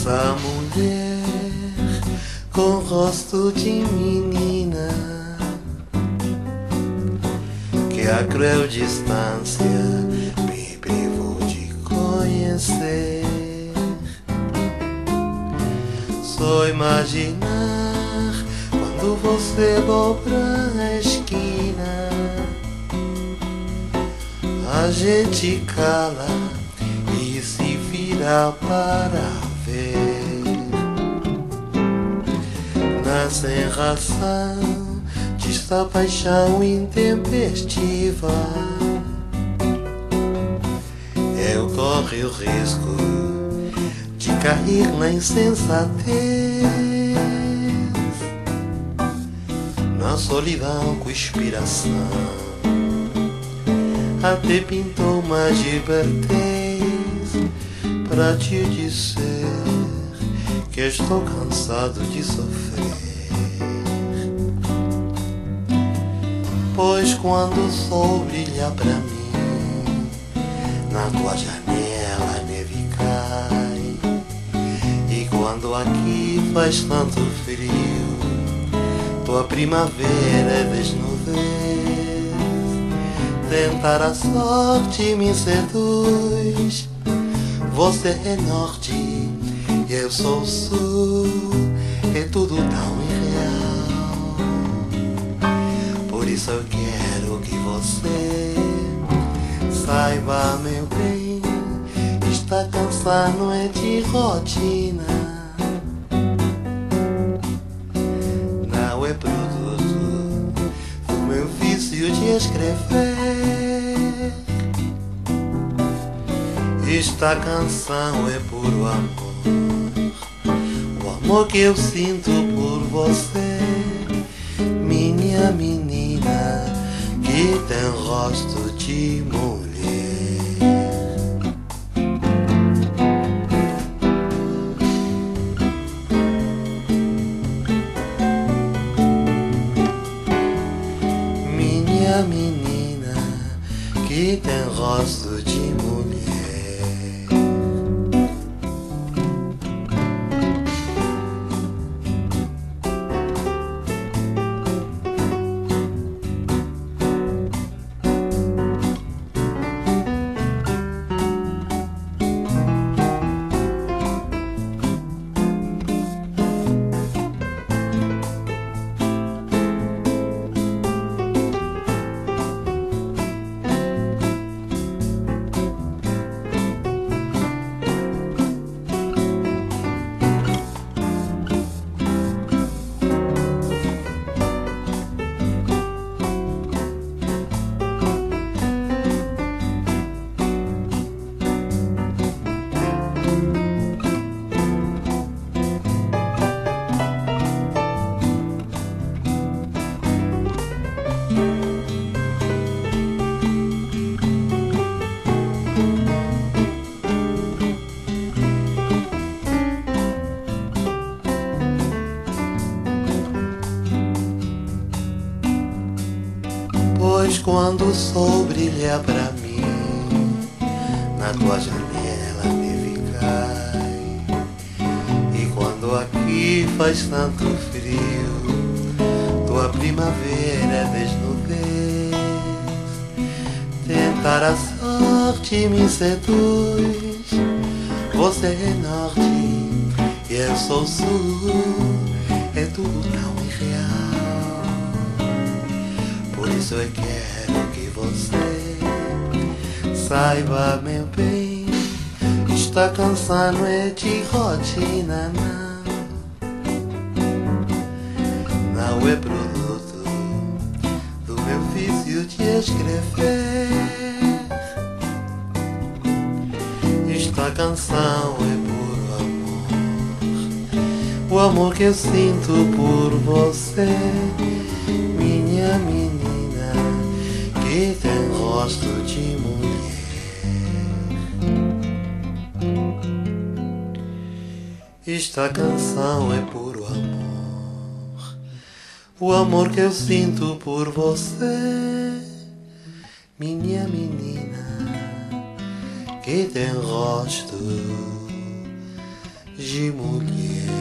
essa mulher com rosto de menina que a cruel distância me privou de conhecer. Só imaginar quando você dobra a esquina, a gente cala e se vira para ver. Na sem razão desta paixão intempestiva, eu corro o risco de cair na insensatez. Na solidão com inspiração Até pintou uma libertez Para te dizer Que estou cansado de sofrer. Pois quando o sol brilha pra mim Na tua janela a neve cai E quando aqui faz tanto frio tua primavera é desnudez Tentar a sorte me seduz Você é norte e eu sou sul É tudo tão irreal Por isso eu quero que você Saiba meu bem Está cansado é de rotina não é produto do meu vício de escrever. Esta canção é puro amor, o amor que eu sinto por você, minha menina que tem rosto de mulher. Quando o sol brilha pra mim, na tua janela neve cai. E quando aqui faz tanto frio, tua primavera é desnudez. Tentar a sorte me seduz. Você é norte e eu sou sul. É tudo tão irreal. Por isso quero que você saiba, meu bem, está cansado é de rotina, não. Não é produto do meu vício de escrever. Esta canção é puro amor, o amor que eu sinto por você minha menina tem rosto de mulher. Esta canção é puro amor, o amor que eu sinto por você, minha menina que tem rosto de mulher.